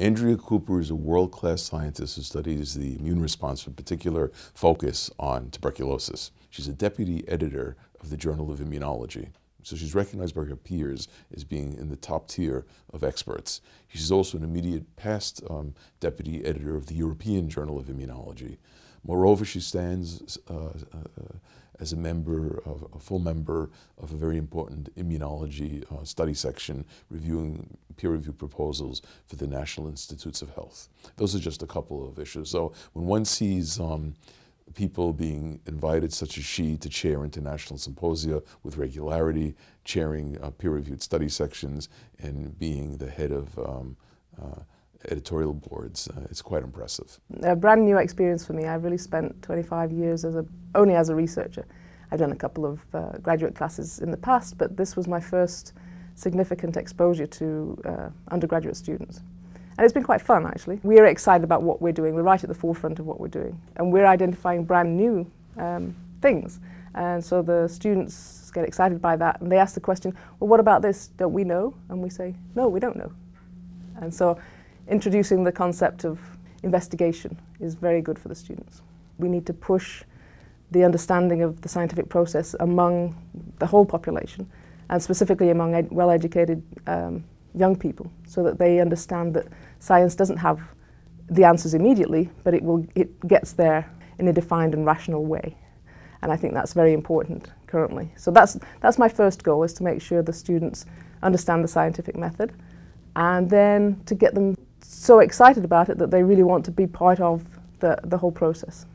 Andrea Cooper is a world-class scientist who studies the immune response with particular focus on tuberculosis. She's a deputy editor of the Journal of Immunology. So she's recognized by her peers as being in the top tier of experts. She's also an immediate past um, deputy editor of the European Journal of Immunology. Moreover, she stands uh, uh, as a member, of, a full member of a very important immunology uh, study section reviewing peer-reviewed proposals for the National Institutes of Health. Those are just a couple of issues. So when one sees um, people being invited, such as she, to chair international symposia with regularity, chairing uh, peer-reviewed study sections, and being the head of um, uh, editorial boards. Uh, it's quite impressive. A brand new experience for me. I've really spent 25 years as a, only as a researcher. I've done a couple of uh, graduate classes in the past, but this was my first significant exposure to uh, undergraduate students. And it's been quite fun, actually. We're excited about what we're doing. We're right at the forefront of what we're doing. And we're identifying brand new um, things. And so the students get excited by that. And they ask the question, well, what about this? Don't we know? And we say, no, we don't know. And so introducing the concept of investigation is very good for the students. We need to push the understanding of the scientific process among the whole population and specifically among ed well-educated um, young people so that they understand that science doesn't have the answers immediately, but it, will, it gets there in a defined and rational way. And I think that's very important currently. So that's, that's my first goal, is to make sure the students understand the scientific method and then to get them so excited about it that they really want to be part of the, the whole process.